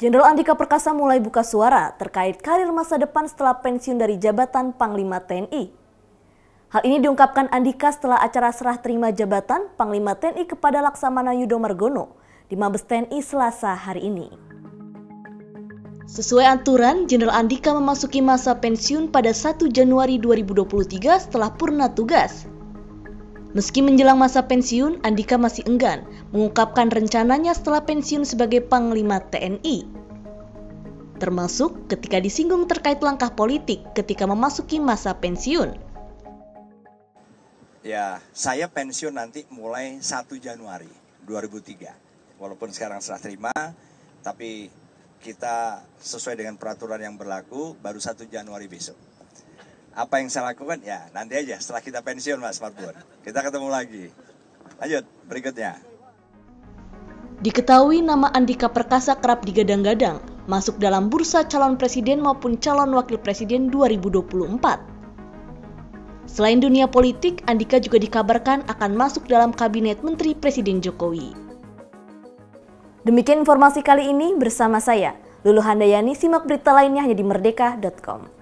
Jenderal Andika Perkasa mulai buka suara terkait karir masa depan setelah pensiun dari jabatan Panglima TNI. Hal ini diungkapkan Andika setelah acara serah terima jabatan Panglima TNI kepada Laksamana Yudo Margono di Mabes TNI Selasa hari ini. Sesuai aturan, Jenderal Andika memasuki masa pensiun pada 1 Januari 2023 setelah purna tugas. Meski menjelang masa pensiun, Andika masih enggan mengungkapkan rencananya setelah pensiun sebagai Panglima TNI. Termasuk ketika disinggung terkait langkah politik ketika memasuki masa pensiun. Ya, saya pensiun nanti mulai 1 Januari 2003. Walaupun sekarang serah terima, tapi kita sesuai dengan peraturan yang berlaku baru 1 Januari besok apa yang saya lakukan ya nanti aja setelah kita pensiun Mas Marbun. Kita ketemu lagi. Lanjut berikutnya. Diketahui nama Andika Perkasa kerap digadang-gadang masuk dalam bursa calon presiden maupun calon wakil presiden 2024. Selain dunia politik, Andika juga dikabarkan akan masuk dalam kabinet Menteri Presiden Jokowi. Demikian informasi kali ini bersama saya, Lulu Handayani. Simak berita lainnya hanya di merdeka.com.